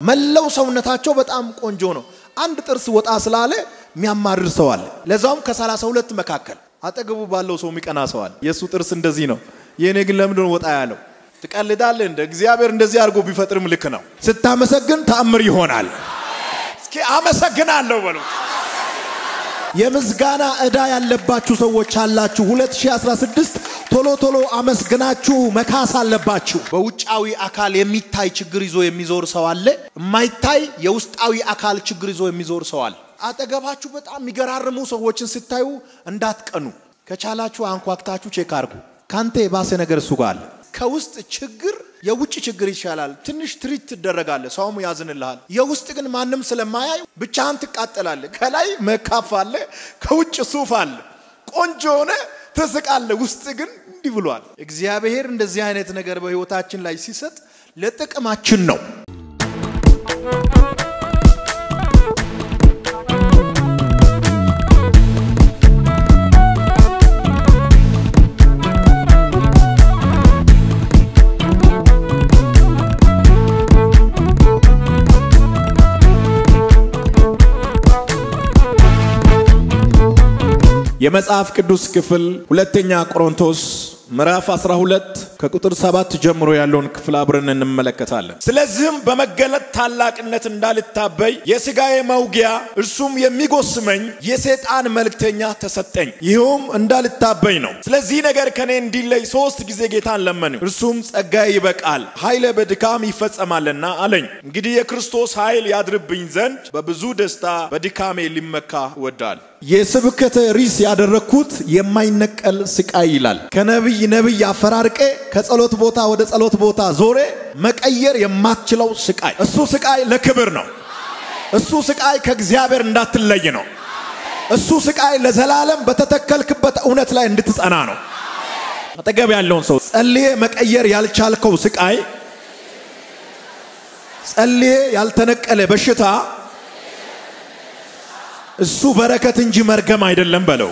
መለው ሰውነታቸው በጣም ቆንጆ ነው። አንድ ጥርስ ወጣ ስላለ የሚያማርር ሰው አለ። ለዛውም ከሰላሳ ሁለት መካከል አጠገቡ ባለው ሰው የሚቀና ሰው አለ። የእሱ ጥርስ እንደዚህ ነው፣ የእኔ ግን ለምንድን ወጣ ያለው? ትቀልዳለህ እንደ እግዚአብሔር እንደዚህ አድርጎ ቢፈጥርም ልክ ነው። ስታመሰግን ተአምር ይሆናል። እስኪ አመሰግናለሁ በሉት። የምስጋና ዕዳ ያለባችሁ ሰዎች አላችሁ። 2016 ቶሎ ቶሎ አመስግናችሁ መካስ አለባችሁ። በውጫዊ አካል የሚታይ ችግር ይዞ የሚዞር ሰው አለ። የማይታይ የውስጣዊ አካል ችግር ይዞ የሚዞር ሰው አለ። አጠገባችሁ በጣም የሚገራርሙ ሰዎችን ስታዩ እንዳትቀኑ። ከቻላችሁ አንኳኩታችሁ check አርጉ። ካንተ የባሰ ነገር እሱ ጋር አለ። ከውስጥ ችግር የውጭ ችግር ይሻላል። ትንሽ treat ትደረጋለህ፣ ሰውም ያዝንልሃል። የውስጥ ግን ማንም ስለማያይ ብቻህን ትቃጠላለህ። ከላይ መካፍ አለ፣ ከውጭ ሱፍ አለ። ቆንጆ ሆነ ትስቃለህ፣ ውስጥ ግን እንዲህ ብሏል። እግዚአብሔር እንደዚህ አይነት ነገር በህይወታችን ላይ ሲሰጥ ለጥቅማችን ነው። የመጽሐፍ ቅዱስ ክፍል ሁለተኛ ቆሮንቶስ ምዕራፍ 12 ከቁጥር 7 ጀምሮ ያለውን ክፍል አብረን እንመለከታለን። ስለዚህም በመገለጥ ታላቅነት እንዳልታበይ የሥጋዬ መውጊያ እርሱም የሚጎስመኝ የሰይጣን መልእክተኛ ተሰጠኝ። ይኸውም እንዳልታበይ ነው። ስለዚህ ነገር ከኔ እንዲለይ ሶስት ጊዜ ጌታን ለመንሁ። እርሱም ጸጋዬ ይበቃል፣ ኃይለ በድካም ይፈጸማልና አለኝ። እንግዲህ የክርስቶስ ኃይል ያድርብኝ ዘንድ በብዙ ደስታ በድካሜ ሊመካ እወዳለሁ። የስብከተ ርዕስ ያደረግኩት የማይነቀል ስቃይ ይላል። ከነቢይ ነቢይ አፈራርቄ ከጸሎት ቦታ ወደ ጸሎት ቦታ ዞሬ መቀየር የማትችለው ስቃይ። እሱ ስቃይ ለክብር ነው። እሱ ስቃይ ከእግዚአብሔር እንዳትለይ ነው። እሱ ስቃይ ለዘላለም በተተከልክበት እውነት ላይ እንድትጸና ነው። አጠገብ ያለውን ሰው ጸልዬ መቀየር ያልቻልከው ስቃይ፣ ጸልዬ ያልተነቀለ በሽታ እሱ በረከት እንጂ መርገም አይደለም በለው።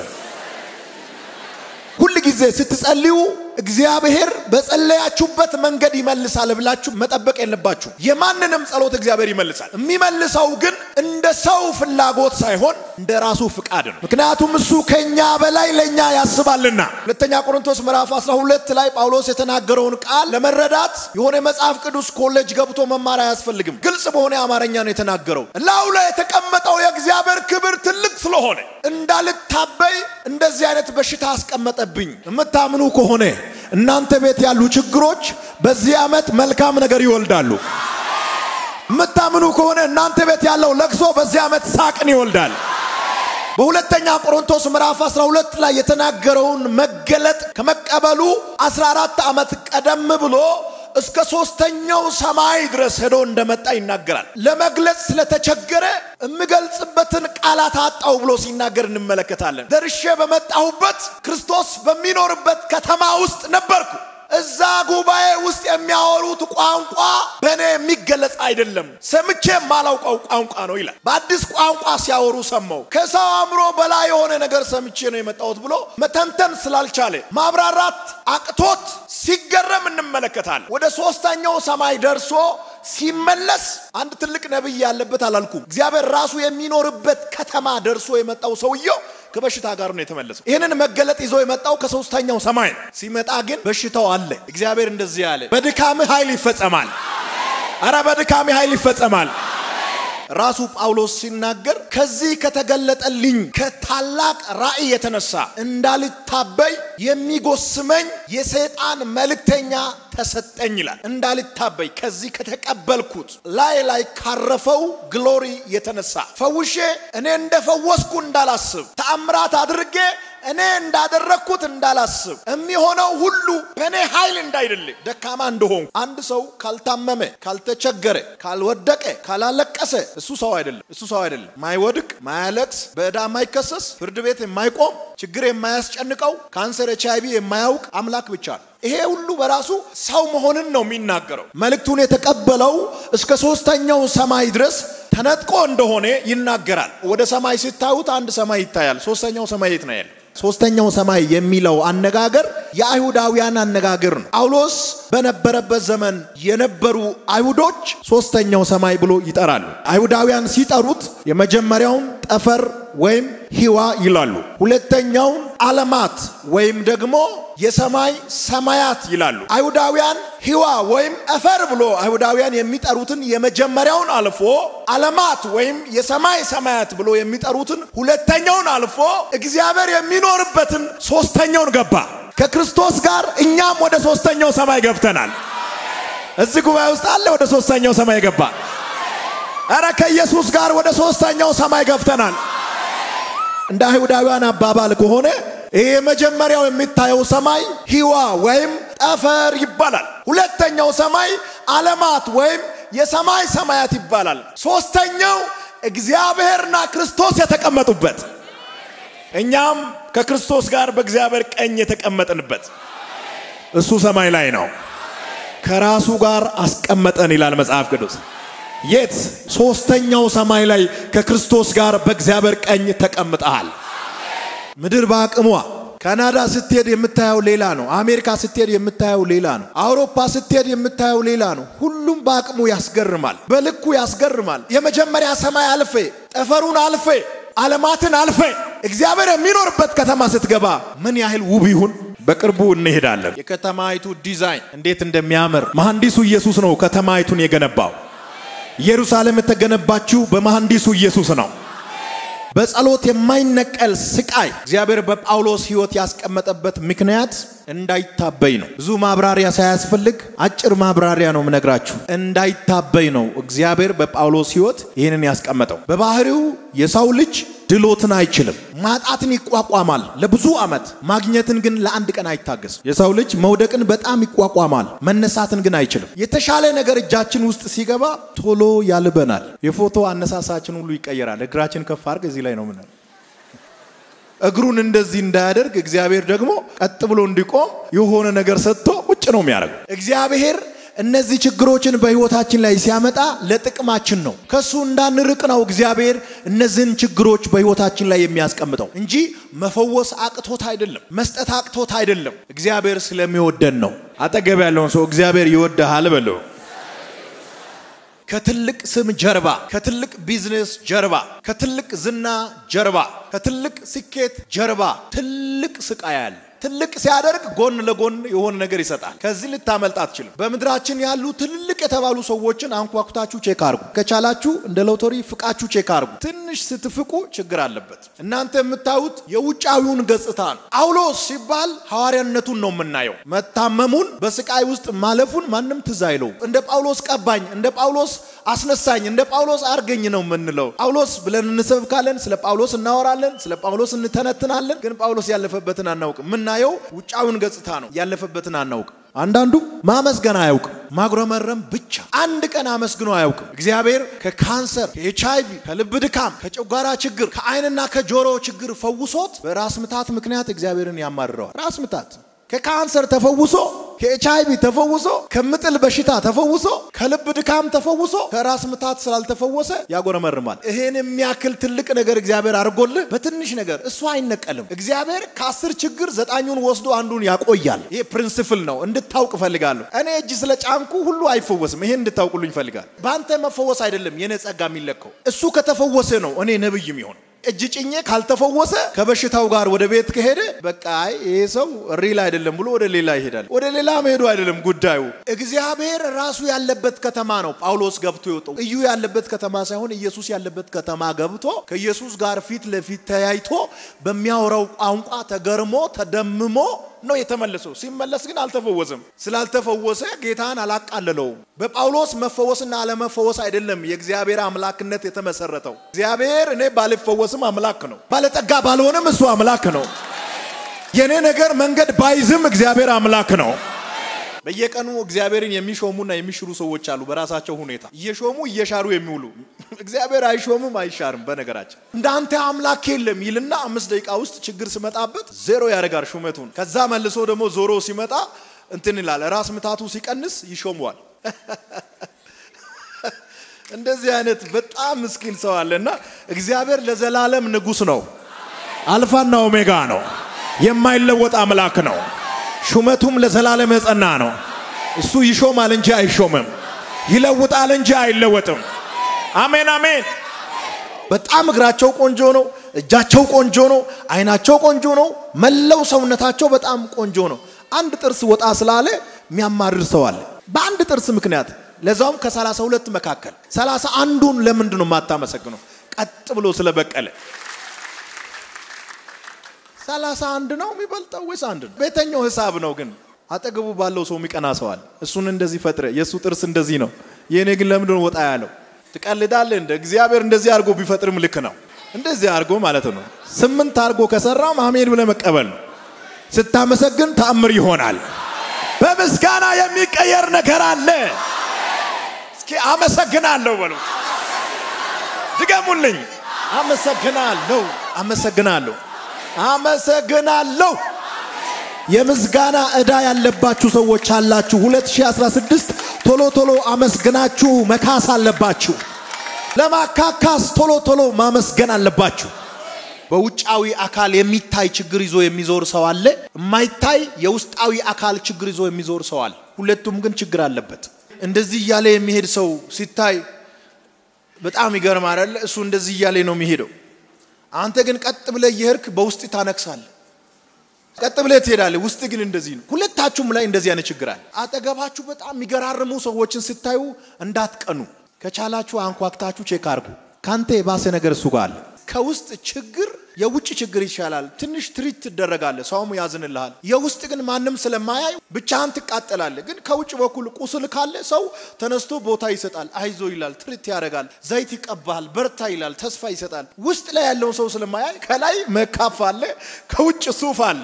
ሁል ጊዜ ስትጸልዩ እግዚአብሔር በጸለያችሁበት መንገድ ይመልሳል ብላችሁ መጠበቅ የለባችሁ። የማንንም ጸሎት እግዚአብሔር ይመልሳል። የሚመልሰው ግን እንደ ሰው ፍላጎት ሳይሆን እንደ ራሱ ፍቃድ ነው። ምክንያቱም እሱ ከኛ በላይ ለኛ ያስባልና። ሁለተኛ ቆሮንቶስ ምዕራፍ 12 ላይ ጳውሎስ የተናገረውን ቃል ለመረዳት የሆነ የመጽሐፍ ቅዱስ ኮሌጅ ገብቶ መማር አያስፈልግም። ግልጽ በሆነ አማርኛ ነው የተናገረው። ላዩ ላይ የተቀመጠው የእግዚአብሔር ክብር ትልቅ ስለሆነ እንዳልታበይ እንደዚህ አይነት በሽታ አስቀመጠብኝ። የምታምኑ ከሆነ እናንተ ቤት ያሉ ችግሮች በዚህ ዓመት መልካም ነገር ይወልዳሉ። የምታምኑ ከሆነ እናንተ ቤት ያለው ለቅሶ በዚህ ዓመት ሳቅን ይወልዳል። በሁለተኛ ቆሮንቶስ ምዕራፍ 12 ላይ የተናገረውን መገለጥ ከመቀበሉ 14 ዓመት ቀደም ብሎ እስከ ሶስተኛው ሰማይ ድረስ ሄዶ እንደመጣ ይናገራል። ለመግለጽ ስለተቸገረ የምገልጽበትን ቃላት አጣው ብሎ ሲናገር እንመለከታለን። ደርሼ በመጣሁበት ክርስቶስ በሚኖርበት ከተማ ውስጥ ነበርኩ። እዛ ጉባኤ ውስጥ የሚያወሩት ቋንቋ በእኔ የሚገለጽ አይደለም፣ ሰምቼ የማላውቀው ቋንቋ ነው ይላል። በአዲስ ቋንቋ ሲያወሩ ሰማው። ከሰው አእምሮ በላይ የሆነ ነገር ሰምቼ ነው የመጣሁት ብሎ መተንተን ስላልቻለ ማብራራት አቅቶት ሲገረም እንመለከታለን። ወደ ሶስተኛው ሰማይ ደርሶ ሲመለስ አንድ ትልቅ ነቢይ ያለበት አላልኩም፣ እግዚአብሔር ራሱ የሚኖርበት ከተማ ደርሶ የመጣው ሰውየው ከበሽታ ጋር ነው የተመለሰው። ይህንን መገለጥ ይዞ የመጣው ከሶስተኛው ሰማይ ነው። ሲመጣ ግን በሽታው አለ። እግዚአብሔር እንደዚህ ያለ በድካምህ ኃይል ይፈጸማል። አረ በድካምህ ኃይል ይፈጸማል። ራሱ ጳውሎስ ሲናገር ከዚህ ከተገለጠልኝ ከታላቅ ራእይ የተነሳ እንዳልታበይ የሚጎስመኝ የሰይጣን መልእክተኛ ተሰጠኝ ይላል። እንዳልታበይ ከዚህ ከተቀበልኩት ላይ ላይ ካረፈው ግሎሪ የተነሳ ፈውሼ እኔ እንደፈወስኩ እንዳላስብ ተአምራት አድርጌ እኔ እንዳደረግኩት እንዳላስብ የሚሆነው ሁሉ በእኔ ኃይል እንዳይደለ ደካማ እንደሆንኩ አንድ ሰው ካልታመመ፣ ካልተቸገረ፣ ካልወደቀ፣ ካላለቀሰ እሱ ሰው አይደለም። እሱ ሰው አይደለም። ማይወድቅ፣ ማያለቅስ፣ በዕዳ የማይከሰስ፣ ፍርድ ቤት የማይቆም፣ ችግር የማያስጨንቀው፣ ካንሰር፣ ኤች አይቪ የማያውቅ አምላክ ብቻ ነው። ይሄ ሁሉ በራሱ ሰው መሆንን ነው የሚናገረው። መልእክቱን የተቀበለው እስከ ሶስተኛው ሰማይ ድረስ ተነጥቆ እንደሆነ ይናገራል። ወደ ሰማይ ስታዩት አንድ ሰማይ ይታያል። ሶስተኛው ሰማይ የት ነው ያለው? ሶስተኛው ሰማይ የሚለው አነጋገር የአይሁዳውያን አነጋገር ነው። ጳውሎስ በነበረበት ዘመን የነበሩ አይሁዶች ሶስተኛው ሰማይ ብሎ ይጠራሉ። አይሁዳውያን ሲጠሩት የመጀመሪያውን ጠፈር ወይም ሂዋ ይላሉ። ሁለተኛውን ዓለማት ወይም ደግሞ የሰማይ ሰማያት ይላሉ። አይሁዳውያን ሂዋ ወይም ጠፈር ብሎ አይሁዳውያን የሚጠሩትን የመጀመሪያውን አልፎ ዓለማት ወይም የሰማይ ሰማያት ብሎ የሚጠሩትን ሁለተኛውን አልፎ እግዚአብሔር የሚኖርበትን ሶስተኛውን ገባ። ከክርስቶስ ጋር እኛም ወደ ሶስተኛው ሰማይ ገብተናል። እዚህ ጉባኤ ውስጥ አለ ወደ ሶስተኛው ሰማይ ገባ። እረ ከኢየሱስ ጋር ወደ ሶስተኛው ሰማይ ገብተናል። እንደ አይሁዳውያን አባባል ከሆነ ይህ የመጀመሪያው የሚታየው ሰማይ ሂዋ ወይም ጠፈር ይባላል። ሁለተኛው ሰማይ ዓለማት ወይም የሰማይ ሰማያት ይባላል። ሶስተኛው እግዚአብሔርና ክርስቶስ የተቀመጡበት እኛም ከክርስቶስ ጋር በእግዚአብሔር ቀኝ የተቀመጥንበት እሱ ሰማይ ላይ ነው። ከራሱ ጋር አስቀመጠን ይላል መጽሐፍ ቅዱስ። የት? ሶስተኛው ሰማይ ላይ ከክርስቶስ ጋር በእግዚአብሔር ቀኝ ተቀምጠሃል። ምድር በአቅሟ ካናዳ ስትሄድ የምታየው ሌላ ነው። አሜሪካ ስትሄድ የምታየው ሌላ ነው። አውሮፓ ስትሄድ የምታየው ሌላ ነው። ሁሉም በአቅሙ ያስገርማል፣ በልኩ ያስገርማል። የመጀመሪያ ሰማይ አልፌ ጠፈሩን አልፌ ዓለማትን አልፌ እግዚአብሔር የሚኖርበት ከተማ ስትገባ ምን ያህል ውብ ይሁን። በቅርቡ እንሄዳለን። የከተማይቱ ዲዛይን እንዴት እንደሚያምር መሐንዲሱ ኢየሱስ ነው ከተማይቱን የገነባው። ኢየሩሳሌም የተገነባችው በመሐንዲሱ ኢየሱስ ነው። በጸሎት የማይነቀል ስቃይ እግዚአብሔር በጳውሎስ ሕይወት ያስቀመጠበት ምክንያት እንዳይታበይ ነው። ብዙ ማብራሪያ ሳያስፈልግ አጭር ማብራሪያ ነው ምነግራችሁ። እንዳይታበይ ነው እግዚአብሔር በጳውሎስ ሕይወት ይህንን ያስቀመጠው። በባህሪው የሰው ልጅ ድሎትን አይችልም። ማጣትን ይቋቋማል ለብዙ ዓመት፣ ማግኘትን ግን ለአንድ ቀን አይታገስም። የሰው ልጅ መውደቅን በጣም ይቋቋማል፣ መነሳትን ግን አይችልም። የተሻለ ነገር እጃችን ውስጥ ሲገባ ቶሎ ያልበናል። የፎቶ አነሳሳችን ሁሉ ይቀየራል። እግራችን ከፍ አድርግ እዚህ ላይ ነው ምን እግሩን እንደዚህ እንዳያደርግ እግዚአብሔር ደግሞ ቀጥ ብሎ እንዲቆም የሆነ ነገር ሰጥቶ ቁጭ ነው የሚያደርገው። እግዚአብሔር እነዚህ ችግሮችን በህይወታችን ላይ ሲያመጣ ለጥቅማችን ነው። ከሱ እንዳንርቅ ነው እግዚአብሔር እነዚህን ችግሮች በህይወታችን ላይ የሚያስቀምጠው እንጂ መፈወስ አቅቶት አይደለም፣ መስጠት አቅቶት አይደለም። እግዚአብሔር ስለሚወደን ነው። አጠገብ ያለውን ሰው እግዚአብሔር ይወድሃል በለው። ከትልቅ ስም ጀርባ፣ ከትልቅ ቢዝነስ ጀርባ፣ ከትልቅ ዝና ጀርባ፣ ከትልቅ ስኬት ጀርባ ትልቅ ስቃይ አለ። ትልቅ ሲያደርግ ጎን ለጎን የሆነ ነገር ይሰጣል። ከዚህ ልታመልጥ አትችልም። በምድራችን ያሉ ትልቅ የተባሉ ሰዎችን አንኳኩታችሁ check አርጉ። ከቻላችሁ እንደ ሎተሪ ፍቃችሁ check አርጉ። ትንሽ ስትፍቁ ችግር አለበት። እናንተ የምታዩት የውጫዊውን ገጽታ ነው። ጳውሎስ ሲባል ሐዋርያነቱን ነው የምናየው። መታመሙን በስቃይ ውስጥ ማለፉን ማንም ትዝ አይለው። እንደ ጳውሎስ ቀባኝ፣ እንደ ጳውሎስ አስነሳኝ፣ እንደ ጳውሎስ አርገኝ ነው የምንለው። ጳውሎስ ብለን እንሰብካለን፣ ስለ ጳውሎስ እናወራለን፣ ስለ ጳውሎስ እንተነትናለን። ግን ጳውሎስ ያለፈበትን አናውቅም። የምናየው ውጫዊውን ገጽታ ነው፣ ያለፈበትን አናውቅም። አንዳንዱ ማመስገን አያውቅም፣ ማጉረመረም ብቻ። አንድ ቀን አመስግኖ አያውቅም። እግዚአብሔር ከካንሰር፣ ከኤች አይቪ፣ ከልብ ድካም፣ ከጨጓራ ችግር፣ ከአይንና ከጆሮ ችግር ፈውሶት በራስ ምታት ምክንያት እግዚአብሔርን ያማርረዋል። ራስ ምታት ከካንሰር ተፈውሶ ከኤች አይቪ ተፈውሶ ከምጥል በሽታ ተፈውሶ ከልብ ድካም ተፈውሶ ከራስ ምታት ስላልተፈወሰ ያጎረመርማል። ይሄን የሚያክል ትልቅ ነገር እግዚአብሔር አድርጎልህ በትንሽ ነገር እሱ አይነቀልም። እግዚአብሔር ከአስር ችግር ዘጠኙን ወስዶ አንዱን ያቆያል። ይሄ principle ነው፣ እንድታውቅ እፈልጋለሁ። እኔ እጅ ስለ ጫንኩ ሁሉ አይፈወስም። ይሄን እንድታውቁልኝ እፈልጋለሁ። በአንተ መፈወስ አይደለም የኔ ጸጋ የሚለካው፣ እሱ ከተፈወሰ ነው እኔ ነብይ የምሆን እጅ ጭኜ ካልተፈወሰ ከበሽታው ጋር ወደ ቤት ከሄደ በቃ አይ ይሄ ሰው ሪል አይደለም ብሎ ወደ ሌላ ይሄዳል። ወደ ሌላ መሄዱ አይደለም ጉዳዩ። እግዚአብሔር ራሱ ያለበት ከተማ ነው ጳውሎስ ገብቶ የወጣው። እዩ ያለበት ከተማ ሳይሆን ኢየሱስ ያለበት ከተማ ገብቶ ከኢየሱስ ጋር ፊት ለፊት ተያይቶ በሚያወራው ቋንቋ ተገርሞ ተደምሞ ነው የተመለሰው። ሲመለስ ግን አልተፈወሰም። ስላልተፈወሰ ጌታን አላቃለለውም። በጳውሎስ መፈወስና አለመፈወስ አይደለም የእግዚአብሔር አምላክነት የተመሰረተው። እግዚአብሔር እኔ ባልፈወስም አምላክ ነው፣ ባለጠጋ ባልሆንም እሱ አምላክ ነው። የእኔ ነገር መንገድ ባይዝም እግዚአብሔር አምላክ ነው። በየቀኑ እግዚአብሔርን የሚሾሙና የሚሽሩ ሰዎች አሉ። በራሳቸው ሁኔታ እየሾሙ እየሻሩ የሚውሉ እግዚአብሔር አይሾምም አይሻርም። በነገራችን እንዳንተ አምላክ የለም ይልና አምስት ደቂቃ ውስጥ ችግር ስመጣበት ዜሮ ያደርጋል ሹመቱን። ከዛ መልሶ ደግሞ ዞሮ ሲመጣ እንትን ይላል። ራስ ምታቱ ሲቀንስ ይሾመዋል። እንደዚህ አይነት በጣም ምስኪን ሰው አለና እግዚአብሔር ለዘላለም ንጉሥ ነው። አልፋና ኦሜጋ ነው። የማይለወጥ አምላክ ነው። ሹመቱም ለዘላለም የጸና ነው። እሱ ይሾማል እንጂ አይሾምም፣ ይለውጣል እንጂ አይለወጥም። አሜን አሜን። በጣም እግራቸው ቆንጆ ነው፣ እጃቸው ቆንጆ ነው፣ አይናቸው ቆንጆ ነው፣ መላው ሰውነታቸው በጣም ቆንጆ ነው። አንድ ጥርስ ወጣ ስላለ የሚያማርር ሰው አለ። በአንድ ጥርስ ምክንያት ለዛውም ከሰላሳ ሁለት መካከል ሰላሳ አንዱን ለምንድን ነው የማታመሰግነው? ቀጥ ብሎ ስለበቀለ ሰላሳ አንድ ነው የሚበልጠው ወይስ አንድ ነው? ቤተኛው ሂሳብ ነው። ግን አጠገቡ ባለው ሰው የሚቀና ሰዋል። እሱን እንደዚህ ፈጥረ፣ የእሱ ጥርስ እንደዚህ ነው፣ የእኔ ግን ለምንድን ወጣ ያለው? ትቀልዳለህ? እንደ እግዚአብሔር እንደዚህ አድርጎ ቢፈጥርም ልክ ነው። እንደዚህ አድርጎ ማለት ነው። ስምንት አድርጎ ከሰራም አሜን ብለህ መቀበል ነው። ስታመሰግን ተአምር ይሆናል። በምስጋና የሚቀየር ነገር አለ። እስኪ አመሰግናለሁ በሉ። ድገሙልኝ። አመሰግናለሁ፣ አመሰግናለሁ፣ አመሰግናለሁ። የምስጋና ዕዳ ያለባችሁ ሰዎች አላችሁ። 2016 ቶሎ ቶሎ አመስግናችሁ መካስ አለባችሁ። ለማካካስ ቶሎ ቶሎ ማመስገን አለባችሁ። በውጫዊ አካል የሚታይ ችግር ይዞ የሚዞር ሰው አለ። የማይታይ የውስጣዊ አካል ችግር ይዞ የሚዞር ሰው አለ። ሁለቱም ግን ችግር አለበት። እንደዚህ እያለ የሚሄድ ሰው ሲታይ በጣም አይደለ? እሱ እንደዚህ እያለ ነው የሚሄደው። አንተ ግን ቀጥ ብለህ እየሄድክ በውስጥ ታነክሳለህ። ቀጥ ብለህ ትሄዳለህ፣ ውስጥ ግን እንደዚህ ነው። ሁለታችሁም ላይ እንደዚህ አይነት ችግር አለ። አጠገባችሁ በጣም የሚገራርሙ ሰዎችን ስታዩ እንዳትቀኑ። ከቻላችሁ አንኳኩታችሁ check አርጉ። ካንተ የባሰ ነገር እሱ ጋር አለ። ከውስጥ ችግር የውጭ ችግር ይሻላል። ትንሽ ትሪት ትደረጋለህ፣ ሰውም ያዝንልሃል። የውስጥ ግን ማንም ስለማያይ ብቻህን ትቃጠላለህ። ግን ከውጭ በኩል ቁስል ካለ ሰው ተነስቶ ቦታ ይሰጣል፣ አይዞ ይላል፣ ትሪት ያደርጋል፣ ዘይት ይቀባል፣ በርታ ይላል፣ ተስፋ ይሰጣል። ውስጥ ላይ ያለውን ሰው ስለማያይ ከላይ መካፍ አለ፣ ከውጭ ሱፍ አለ።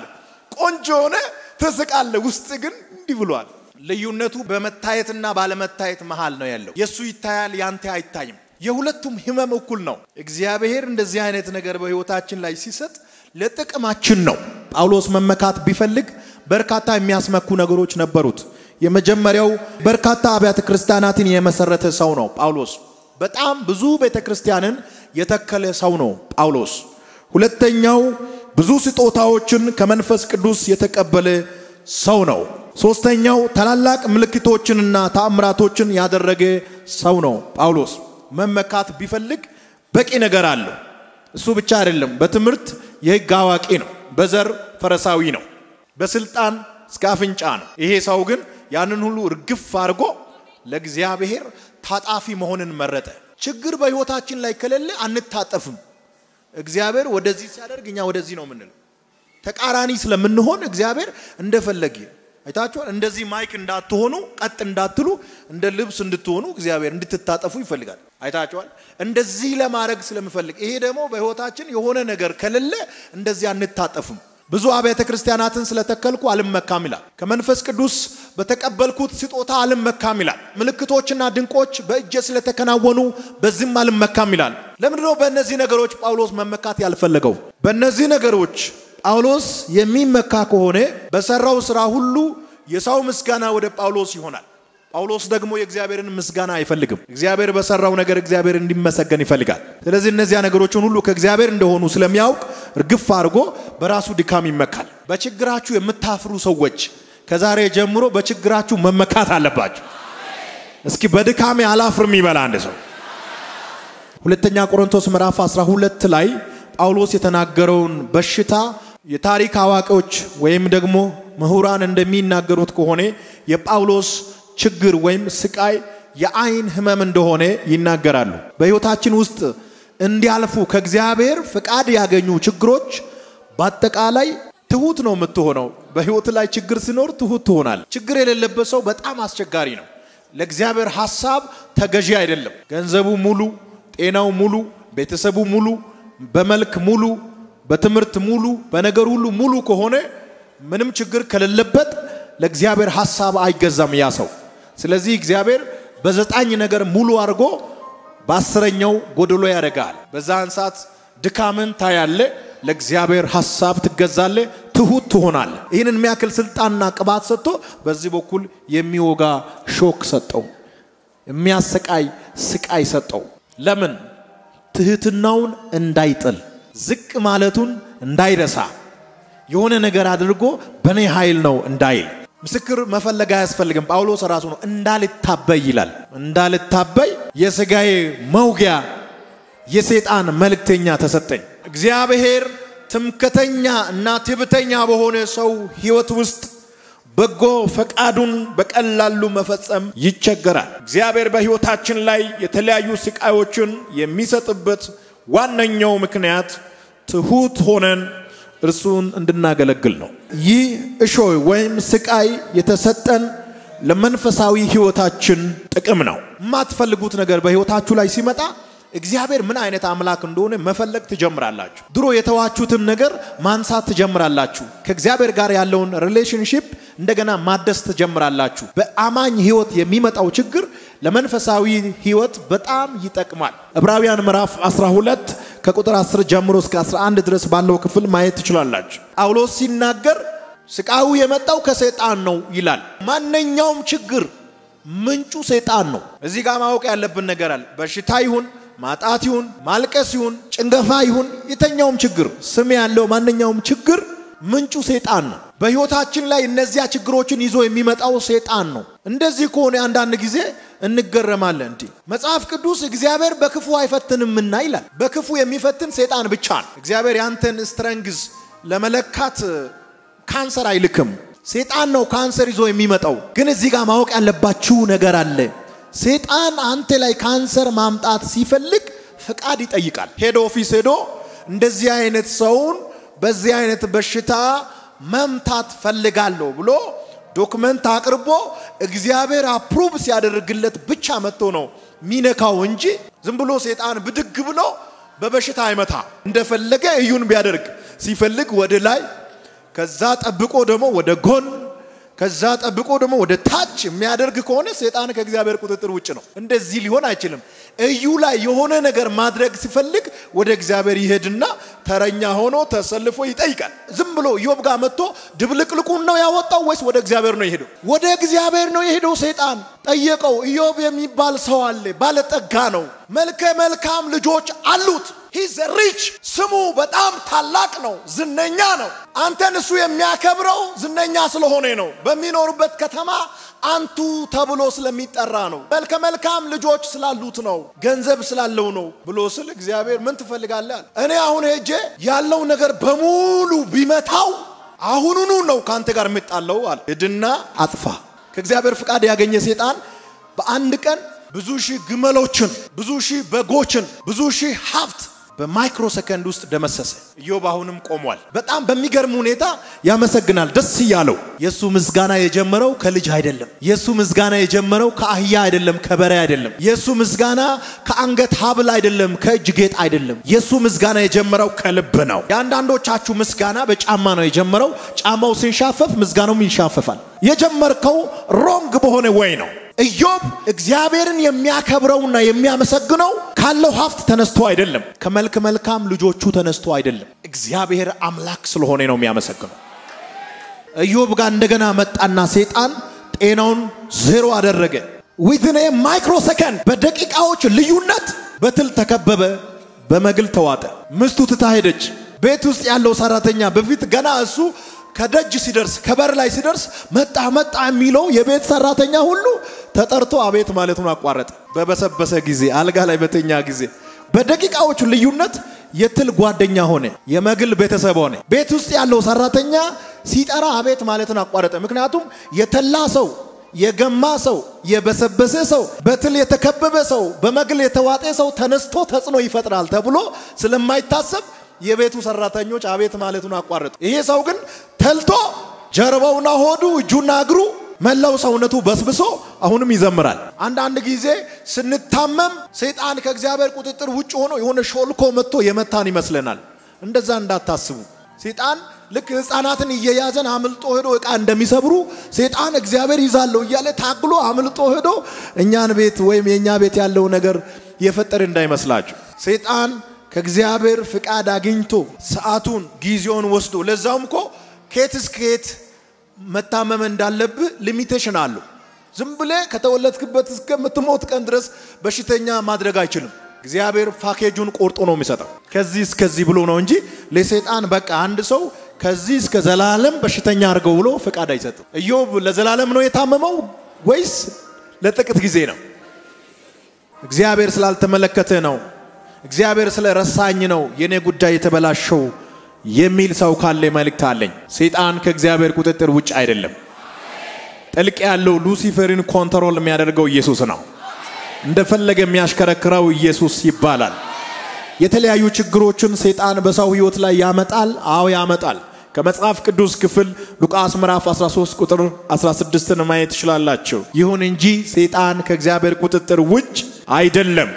ቆንጆ ሆነ ትስቃለ፣ ውስጥ ግን እንዲህ ብሏል። ልዩነቱ በመታየትና ባለመታየት መሃል ነው ያለው። የእሱ ይታያል፣ ያንተ አይታይም። የሁለቱም ህመም እኩል ነው። እግዚአብሔር እንደዚህ አይነት ነገር በህይወታችን ላይ ሲሰጥ ለጥቅማችን ነው። ጳውሎስ መመካት ቢፈልግ በርካታ የሚያስመኩ ነገሮች ነበሩት። የመጀመሪያው በርካታ አብያተ ክርስቲያናትን የመሰረተ ሰው ነው ጳውሎስ። በጣም ብዙ ቤተ ክርስቲያንን የተከለ ሰው ነው ጳውሎስ። ሁለተኛው ብዙ ስጦታዎችን ከመንፈስ ቅዱስ የተቀበለ ሰው ነው። ሶስተኛው ታላላቅ ምልክቶችንና ተአምራቶችን ያደረገ ሰው ነው ጳውሎስ። መመካት ቢፈልግ በቂ ነገር አለው። እሱ ብቻ አይደለም። በትምህርት የህግ አዋቂ ነው። በዘር ፈረሳዊ ነው። በስልጣን እስከ አፍንጫ ነው። ይሄ ሰው ግን ያንን ሁሉ እርግፍ አድርጎ ለእግዚአብሔር ታጣፊ መሆንን መረጠ። ችግር በህይወታችን ላይ ከሌለ አንታጠፍም። እግዚአብሔር ወደዚህ ሲያደርግ እኛ ወደዚህ ነው የምንለው። ተቃራኒ ስለምንሆን እግዚአብሔር እንደፈለገ አይታችኋል። እንደዚህ ማይክ እንዳትሆኑ ቀጥ እንዳትሉ እንደ ልብስ እንድትሆኑ እግዚአብሔር እንድትታጠፉ ይፈልጋል። አይታችኋል። እንደዚህ ለማድረግ ስለምፈልግ ይሄ ደግሞ በህይወታችን የሆነ ነገር ከሌለ እንደዚህ አንታጠፍም። ብዙ አብያተ ክርስቲያናትን ስለተከልኩ አልመካም ይላል። ከመንፈስ ቅዱስ በተቀበልኩት ስጦታ አልመካም ይላል። ምልክቶችና ድንቆች በእጄ ስለተከናወኑ በዚህም አልመካም ይላል። ለምንድነው በእነዚህ ነገሮች ጳውሎስ መመካት ያልፈለገው? በእነዚህ ነገሮች ጳውሎስ የሚመካ ከሆነ በሰራው ስራ ሁሉ የሰው ምስጋና ወደ ጳውሎስ ይሆናል። ጳውሎስ ደግሞ የእግዚአብሔርን ምስጋና አይፈልግም። እግዚአብሔር በሰራው ነገር እግዚአብሔር እንዲመሰገን ይፈልጋል። ስለዚህ እነዚያ ነገሮችን ሁሉ ከእግዚአብሔር እንደሆኑ ስለሚያውቅ እርግፍ አድርጎ በራሱ ድካም ይመካል። በችግራችሁ የምታፍሩ ሰዎች ከዛሬ ጀምሮ በችግራችሁ መመካት አለባችሁ። እስኪ በድካሜ አላፍርም ይበላ አንድ ሰው። ሁለተኛ ቆሮንቶስ ምዕራፍ 12 ላይ ጳውሎስ የተናገረውን በሽታ የታሪክ አዋቂዎች ወይም ደግሞ ምሁራን እንደሚናገሩት ከሆነ የጳውሎስ ችግር ወይም ስቃይ የአይን ህመም እንደሆነ ይናገራሉ። በሕይወታችን ውስጥ እንዲያልፉ ከእግዚአብሔር ፍቃድ ያገኙ ችግሮች በአጠቃላይ ትሁት ነው የምትሆነው። በሕይወት ላይ ችግር ሲኖር ትሁት ትሆናል። ችግር የሌለበት ሰው በጣም አስቸጋሪ ነው። ለእግዚአብሔር ሐሳብ ተገዢ አይደለም። ገንዘቡ ሙሉ፣ ጤናው ሙሉ፣ ቤተሰቡ ሙሉ፣ በመልክ ሙሉ፣ በትምህርት ሙሉ፣ በነገር ሁሉ ሙሉ ከሆነ ምንም ችግር ከሌለበት ለእግዚአብሔር ሐሳብ አይገዛም ያ ሰው። ስለዚህ እግዚአብሔር በዘጠኝ ነገር ሙሉ አድርጎ በአስረኛው ጎደሎ ያደርጋል። በዛን ሰዓት ድካምን ታያለ፣ ለእግዚአብሔር ሐሳብ ትገዛለ፣ ትሁት ትሆናለ። ይህንን የሚያክል ስልጣንና ቅባት ሰጥቶ በዚህ በኩል የሚወጋ ሾክ ሰጠው፣ የሚያሰቃይ ስቃይ ሰጠው። ለምን? ትህትናውን እንዳይጥል፣ ዝቅ ማለቱን እንዳይረሳ፣ የሆነ ነገር አድርጎ በእኔ ኃይል ነው እንዳይል ምስክር መፈለግ አያስፈልግም። ጳውሎስ ራሱ ነው እንዳልታበይ ይላል። እንዳልታበይ የሥጋዬ መውጊያ የሰይጣን መልእክተኛ ተሰጠኝ። እግዚአብሔር ትምክተኛ እና ትዕቢተኛ በሆነ ሰው ሕይወት ውስጥ በጎ ፈቃዱን በቀላሉ መፈጸም ይቸገራል። እግዚአብሔር በሕይወታችን ላይ የተለያዩ ስቃዮችን የሚሰጥበት ዋነኛው ምክንያት ትሑት ሆነን እርሱን እንድናገለግል ነው። ይህ እሾህ ወይም ስቃይ የተሰጠን ለመንፈሳዊ ሕይወታችን ጥቅም ነው። የማትፈልጉት ነገር በሕይወታችሁ ላይ ሲመጣ እግዚአብሔር ምን አይነት አምላክ እንደሆነ መፈለግ ትጀምራላችሁ። ድሮ የተዋችሁትን ነገር ማንሳት ትጀምራላችሁ። ከእግዚአብሔር ጋር ያለውን relationship እንደገና ማደስ ትጀምራላችሁ። በአማኝ ሕይወት የሚመጣው ችግር ለመንፈሳዊ ሕይወት በጣም ይጠቅማል። ዕብራውያን ምዕራፍ 12 ከቁጥር 10 ጀምሮ እስከ 11 ድረስ ባለው ክፍል ማየት ትችላላችሁ። ጳውሎስ ሲናገር ስቃዩ የመጣው ከሰይጣን ነው ይላል። ማንኛውም ችግር ምንጩ ሰይጣን ነው። እዚህ ጋር ማወቅ ያለብን ነገር አለ። በሽታ ይሁን ማጣት ይሁን ማልቀስ ይሁን ጭንገፋ ይሁን የተኛውም ችግር ስም ያለው ማንኛውም ችግር ምንጩ ሰይጣን ነው። በሕይወታችን ላይ እነዚያ ችግሮችን ይዞ የሚመጣው ሰይጣን ነው። እንደዚህ ከሆነ አንዳንድ ጊዜ እንገረማለን። እንዲህ መጽሐፍ ቅዱስ እግዚአብሔር በክፉ አይፈትንምና ይላል። በክፉ የሚፈትን ሰይጣን ብቻ ነው። እግዚአብሔር ያንተን strength ለመለካት ካንሰር አይልክም። ሰይጣን ነው ካንሰር ይዞ የሚመጣው። ግን እዚህ ጋር ማወቅ ያለባችሁ ነገር አለ። ሰይጣን አንተ ላይ ካንሰር ማምጣት ሲፈልግ ፍቃድ ይጠይቃል። head office ሄዶ እንደዚህ አይነት ሰውን በዚህ አይነት በሽታ መምታት ፈልጋለሁ ብሎ document አቅርቦ እግዚአብሔር approve ሲያደርግለት ብቻ መጥቶ ነው ሚነካው እንጂ ዝም ብሎ ሰይጣን ብድግ ብሎ በበሽታ አይመታ። እንደፈለገ እዩን ቢያደርግ ሲፈልግ ወደ ላይ ከዛ ጠብቆ ደግሞ ወደ ጎን ከዛ ጠብቆ ደግሞ ወደ ታች የሚያደርግ ከሆነ ሰይጣን ከእግዚአብሔር ቁጥጥር ውጭ ነው። እንደዚህ ሊሆን አይችልም። እዩ ላይ የሆነ ነገር ማድረግ ሲፈልግ ወደ እግዚአብሔር ይሄድና ተረኛ ሆኖ ተሰልፎ ይጠይቃል። ዝም ብሎ ኢዮብ ጋር መጥቶ ድብልቅልቁን ነው ያወጣው ወይስ ወደ እግዚአብሔር ነው የሄደው? ወደ እግዚአብሔር ነው የሄደው። ሰይጣን ጠየቀው። ኢዮብ የሚባል ሰው አለ፣ ባለጠጋ ነው፣ መልከ መልካም ልጆች አሉት። he's rich ስሙ በጣም ታላቅ ነው፣ ዝነኛ ነው። አንተን እሱ የሚያከብረው ዝነኛ ስለሆነ ነው። በሚኖሩበት ከተማ አንቱ ተብሎ ስለሚጠራ ነው። መልከ መልካም ልጆች ስላሉት ነው፣ ገንዘብ ስላለው ነው ብሎ ሲል እግዚአብሔር ምን ትፈልጋለህ አለ። እኔ አሁን ሄጄ ያለው ነገር በሙሉ ቢመታው አሁኑኑ ነው ከአንተ ጋር የምጣለው አለ። ሂድና አጥፋ። ከእግዚአብሔር ፍቃድ ያገኘ ሰይጣን በአንድ ቀን ብዙ ሺህ ግመሎችን፣ ብዙ ሺህ በጎችን፣ ብዙ ሺህ ሀብት በማይክሮ ሰከንድ ውስጥ ደመሰሰ። ኢዮብ አሁንም ቆሟል። በጣም በሚገርም ሁኔታ ያመሰግናል፣ ደስ እያለው። የእሱ ምስጋና የጀመረው ከልጅ አይደለም። የእሱ ምስጋና የጀመረው ከአህያ አይደለም፣ ከበሬ አይደለም። የእሱ ምስጋና ከአንገት ሀብል አይደለም፣ ከእጅ ጌጥ አይደለም። የእሱ ምስጋና የጀመረው ከልብ ነው። የአንዳንዶቻችሁ ምስጋና በጫማ ነው የጀመረው። ጫማው ሲንሻፈፍ ምስጋናውም ይንሻፈፋል። የጀመርከው wrong በሆነ ወይ ነው። ኢዮብ እግዚአብሔርን የሚያከብረውና የሚያመሰግነው ካለው ሀብት ተነስቶ አይደለም፣ ከመልከ መልካም ልጆቹ ተነስቶ አይደለም። እግዚአብሔር አምላክ ስለሆነ ነው የሚያመሰግነው። ኢዮብ ጋር እንደገና መጣና ሰይጣን ጤናውን ዜሮ አደረገ። within micro በደቂቃዎች ልዩነት በትል ተከበበ፣ በመግል ተዋጠ። ምስቱ ትታ ሄደች። ቤት ውስጥ ያለው ሰራተኛ በፊት ገና እሱ ከደጅ ሲደርስ ከበር ላይ ሲደርስ መጣ መጣ የሚለው የቤት ሰራተኛ ሁሉ ተጠርቶ አቤት ማለቱን አቋረጠ። በበሰበሰ ጊዜ አልጋ ላይ በተኛ ጊዜ በደቂቃዎቹ ልዩነት የትል ጓደኛ ሆነ፣ የመግል ቤተሰብ ሆነ። ቤት ውስጥ ያለው ሰራተኛ ሲጠራ አቤት ማለትን አቋረጠ። ምክንያቱም የተላ ሰው፣ የገማ ሰው፣ የበሰበሰ ሰው፣ በትል የተከበበ ሰው፣ በመግል የተዋጠ ሰው ተነስቶ ተጽዕኖ ይፈጥራል ተብሎ ስለማይታሰብ የቤቱ ሰራተኞች አቤት ማለቱን አቋረጡ። ይሄ ሰው ግን ተልቶ ጀርባውና ሆዱ እጁና እግሩ መላው ሰውነቱ በስብሶ አሁንም ይዘምራል። አንዳንድ ጊዜ ስንታመም ሰይጣን ከእግዚአብሔር ቁጥጥር ውጭ ሆኖ የሆነ ሾልኮ መጥቶ የመታን ይመስለናል። እንደዛ እንዳታስቡ። ሰይጣን ልክ ሕፃናትን እየያዘን አምልጦ ሄዶ እቃ እንደሚሰብሩ ሰይጣን እግዚአብሔር ይዛለሁ እያለ ታግሎ አምልጦ ሄዶ እኛን ቤት ወይም የእኛ ቤት ያለው ነገር የፈጠረ እንዳይመስላችሁ ሰይጣን ከእግዚአብሔር ፍቃድ አግኝቶ ሰዓቱን ጊዜውን ወስዶ ለዛውም እኮ ከየት እስከ የት መታመም እንዳለብህ ሊሚቴሽን አለው። ዝም ብለህ ከተወለድክበት እስከምትሞት ቀን ድረስ በሽተኛ ማድረግ አይችልም። እግዚአብሔር ፓኬጁን ቆርጦ ነው የሚሰጠው። ከዚህ እስከዚህ ብሎ ነው እንጂ ለሰይጣን በቃ አንድ ሰው ከዚህ እስከ ዘላለም በሽተኛ አድርገው ብሎ ፈቃድ አይሰጥም። ኢዮብ ለዘላለም ነው የታመመው ወይስ ለጥቂት ጊዜ ነው? እግዚአብሔር ስላልተመለከተ ነው፣ እግዚአብሔር ስለረሳኝ ነው የኔ ጉዳይ የተበላሸው የሚል ሰው ካለ መልእክት አለኝ። ሰይጣን ከእግዚአብሔር ቁጥጥር ውጭ አይደለም። ጥልቅ ያለው ሉሲፈርን control የሚያደርገው ኢየሱስ ነው። እንደፈለገ የሚያሽከረክረው ኢየሱስ ይባላል። የተለያዩ ችግሮችን ሰይጣን በሰው ህይወት ላይ ያመጣል። አዎ ያመጣል። ከመጽሐፍ ቅዱስ ክፍል ሉቃስ ምዕራፍ 13 ቁጥር 16ን ማየት ትችላላችሁ። ይሁን እንጂ ሰይጣን ከእግዚአብሔር ቁጥጥር ውጭ አይደለም።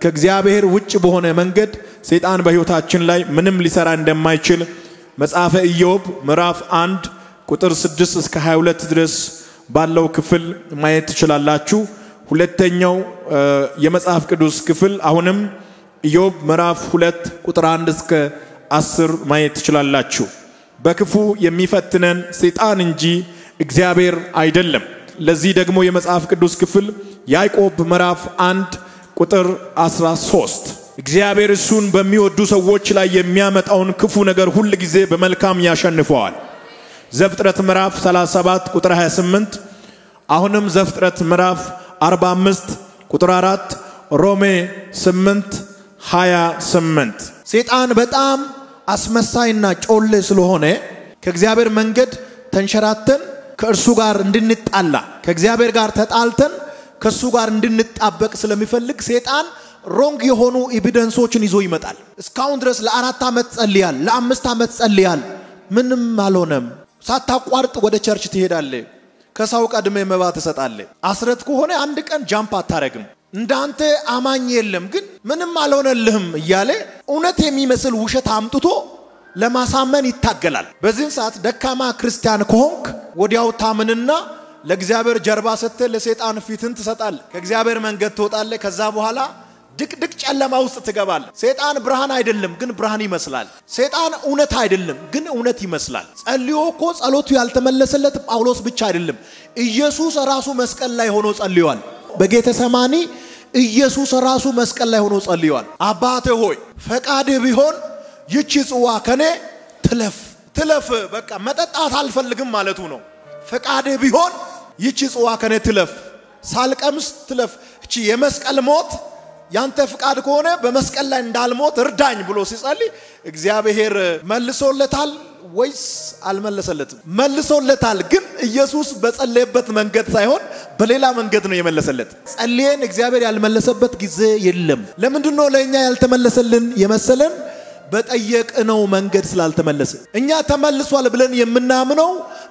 ከእግዚአብሔር ውጭ በሆነ መንገድ ሰይጣን በህይወታችን ላይ ምንም ሊሰራ እንደማይችል መጽሐፈ ኢዮብ ምዕራፍ 1 ቁጥር 6 እስከ 22 ድረስ ባለው ክፍል ማየት ትችላላችሁ። ሁለተኛው የመጽሐፍ ቅዱስ ክፍል አሁንም ኢዮብ ምዕራፍ 2 ቁጥር 1 እስከ 10 ማየት ትችላላችሁ። በክፉ የሚፈትነን ሰይጣን እንጂ እግዚአብሔር አይደለም። ለዚህ ደግሞ የመጽሐፍ ቅዱስ ክፍል ያዕቆብ ምዕራፍ 1 ቁጥር 13 እግዚአብሔር እሱን በሚወዱ ሰዎች ላይ የሚያመጣውን ክፉ ነገር ሁል ጊዜ በመልካም ያሸንፈዋል። ዘፍጥረት ምዕራፍ 37 ቁጥር 28 አሁንም ዘፍጥረት ምዕራፍ 45 ቁጥር 4 ሮሜ 8 28 ሰይጣን በጣም አስመሳይና ጮሌ ስለሆነ ከእግዚአብሔር መንገድ ተንሸራተን ከእርሱ ጋር እንድንጣላ ከእግዚአብሔር ጋር ተጣልተን ከእሱ ጋር እንድንጣበቅ ስለሚፈልግ ሰይጣን wrong የሆኑ evidence ኦችን ይዞ ይመጣል። እስካሁን ድረስ ለአራት ዓመት ጸልያል፣ ለአምስት ዓመት ጸልያል፣ ምንም አልሆነም። ሳታቋርጥ ወደ church ትሄዳለ፣ ከሰው ቀድሜ መባ ትሰጣለ። አስረት ከሆነ አንድ ቀን ጃምፕ አታረግም። እንዳንተ አማኝ የለም ግን ምንም አልሆነልህም እያለ እውነት የሚመስል ውሸት አምጥቶ ለማሳመን ይታገላል። በዚህን ሰዓት ደካማ ክርስቲያን ከሆንክ ወዲያው ታምንና ለእግዚአብሔር ጀርባ ሰጥተህ ለሰይጣን ፊትን ትሰጣለህ። ከእግዚአብሔር መንገድ ትወጣለህ። ከዛ በኋላ ድቅድቅ ጨለማ ውስጥ ትገባለህ። ሰይጣን ብርሃን አይደለም ግን ብርሃን ይመስላል። ሰይጣን እውነት አይደለም ግን እውነት ይመስላል። ጸልዮ እኮ ጸሎቱ ያልተመለሰለት ጳውሎስ ብቻ አይደለም፣ ኢየሱስ ራሱ መስቀል ላይ ሆኖ ጸልዮአል። በጌተ ሰማኒ ኢየሱስ ራሱ መስቀል ላይ ሆኖ ጸልዮአል። አባቴ ሆይ ፈቃድህ ቢሆን ይቺ ጽዋ ከኔ ትለፍ ትለፍ። በቃ መጠጣት አልፈልግም ማለቱ ነው። ፈቃድህ ቢሆን ይቺ ጽዋ ከኔ ትለፍ፣ ሳልቀምስ ትለፍ። እቺ የመስቀል ሞት ያንተ ፍቃድ ከሆነ በመስቀል ላይ እንዳልሞት እርዳኝ ብሎ ሲጸልይ እግዚአብሔር መልሶለታል ወይስ አልመለሰለትም? መልሶለታል። ግን ኢየሱስ በጸለየበት መንገድ ሳይሆን በሌላ መንገድ ነው የመለሰለት። ጸልየን እግዚአብሔር ያልመለሰበት ጊዜ የለም። ለምንድን ነው ለእኛ ያልተመለሰልን የመሰለን? በጠየቅነው መንገድ ስላልተመለሰ። እኛ ተመልሷል ብለን የምናምነው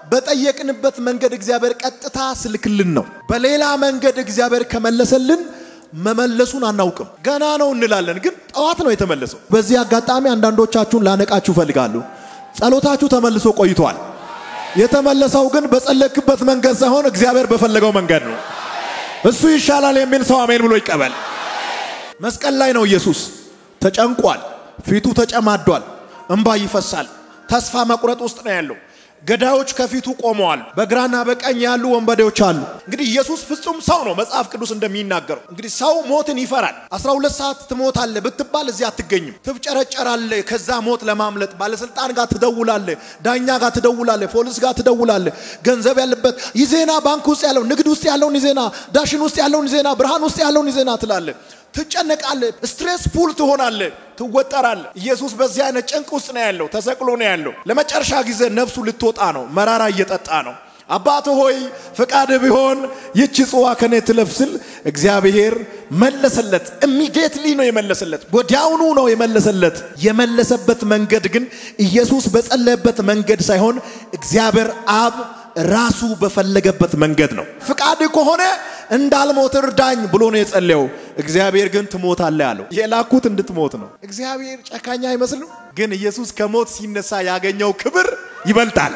በጠየቅንበት መንገድ እግዚአብሔር ቀጥታ ስልክልን ነው። በሌላ መንገድ እግዚአብሔር ከመለሰልን መመለሱን አናውቅም። ገና ነው እንላለን፣ ግን ጠዋት ነው የተመለሰው። በዚህ አጋጣሚ አንዳንዶቻችሁን ላነቃችሁ እፈልጋለሁ። ጸሎታችሁ ተመልሶ ቆይቷል። የተመለሰው ግን በጸለክበት መንገድ ሳይሆን እግዚአብሔር በፈለገው መንገድ ነው። እሱ ይሻላል የሚል ሰው አሜን ብሎ ይቀበል። መስቀል ላይ ነው ኢየሱስ ተጨንቋል። ፊቱ ተጨማዷል። እንባ ይፈሳል። ተስፋ መቁረጥ ውስጥ ነው ያለው። ገዳዮች ከፊቱ ቆመዋል። በግራና በቀኝ ያሉ ወንበዴዎች አሉ። እንግዲህ ኢየሱስ ፍጹም ሰው ነው። መጽሐፍ ቅዱስ እንደሚናገረው እንግዲህ ሰው ሞትን ይፈራል። 12 ሰዓት ትሞታለህ ብትባል እዚህ አትገኝም። ትብጨረጨራለህ። ከዛ ሞት ለማምለጥ ባለስልጣን ጋር ትደውላለህ፣ ዳኛ ጋር ትደውላለህ፣ ፖሊስ ጋር ትደውላለህ። ገንዘብ ያለበት ይዜና፣ ባንክ ውስጥ ያለው፣ ንግድ ውስጥ ያለውን ይዜና፣ ዳሽን ውስጥ ያለውን ይዜና፣ ብርሃን ውስጥ ያለውን ይዜና ትላለህ። ትጨነቃለህ፣ stressful ትሆናለህ፣ ትወጠራለህ። ኢየሱስ በዚህ አይነት ጭንቅ ውስጥ ነው ያለው፣ ተሰቅሎ ነው ያለው። ለመጨረሻ ጊዜ ነፍሱ ልትወጣ ነው፣ መራራ እየጠጣ ነው። አባት ሆይ ፈቃድ ቢሆን ይቺ ጽዋ ከኔ ትለፍ ሲል እግዚአብሔር መለሰለት። immediately ነው የመለሰለት፣ ወዲያውኑ ነው የመለሰለት። የመለሰበት መንገድ ግን ኢየሱስ በጸለየበት መንገድ ሳይሆን እግዚአብሔር አብ ራሱ በፈለገበት መንገድ ነው። ፍቃድ ከሆነ እንዳልሞት እርዳኝ ብሎ ነው የጸለየው። እግዚአብሔር ግን ትሞታለህ ያለው የላኩት እንድትሞት ነው። እግዚአብሔር ጨካኛ አይመስልም፣ ግን ኢየሱስ ከሞት ሲነሳ ያገኘው ክብር ይበልጣል።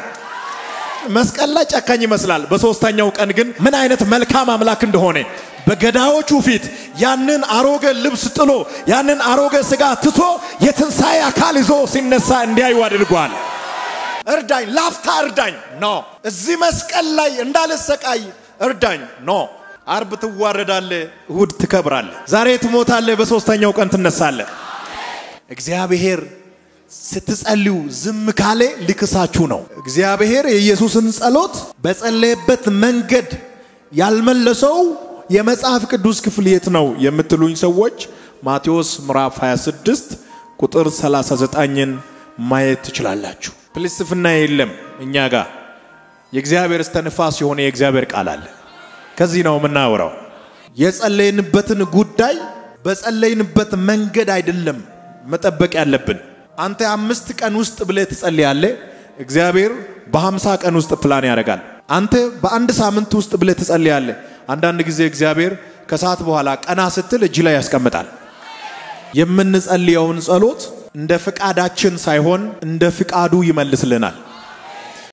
መስቀል ላይ ጨካኝ ይመስላል። በሶስተኛው ቀን ግን ምን አይነት መልካም አምላክ እንደሆነ በገዳዮቹ ፊት ያንን አሮጌ ልብስ ጥሎ ያንን አሮጌ ስጋ ትቶ የትንሣኤ አካል ይዞ ሲነሳ እንዲያዩ አድርጓል። እርዳኝ፣ ላፍታ እርዳኝ no እዚህ መስቀል ላይ እንዳልሰቃይ እርዳኝ no አርብ ትዋረዳለህ፣ እሁድ ትከብራለህ፣ ዛሬ ትሞታለህ፣ በሶስተኛው ቀን ትነሳለህ። እግዚአብሔር ስትጸልዩ ዝም ካለ ሊክሳችሁ ነው። እግዚአብሔር የኢየሱስን ጸሎት በጸለየበት መንገድ ያልመለሰው የመጽሐፍ ቅዱስ ክፍል የት ነው የምትሉኝ ሰዎች ማቴዎስ ምዕራፍ 26 ቁጥር 39ን ማየት ትችላላችሁ። ፍልስፍና የለም እኛ ጋር የእግዚአብሔር እስተንፋስ የሆነ የእግዚአብሔር ቃል አለ። ከዚህ ነው የምናወራው። የጸለይንበትን ጉዳይ በጸለይንበት መንገድ አይደለም መጠበቅ ያለብን። አንተ አምስት ቀን ውስጥ ብለህ ትጸልያለህ፣ እግዚአብሔር በሀምሳ ቀን ውስጥ ፕላን ያደርጋል። አንተ በአንድ ሳምንት ውስጥ ብለህ ትጸልያለህ። አንዳንድ ጊዜ እግዚአብሔር ከሰዓት በኋላ ቀና ስትል እጅ ላይ ያስቀምጣል። የምንጸልየውን ጸሎት እንደ ፍቃዳችን ሳይሆን እንደ ፍቃዱ ይመልስልናል።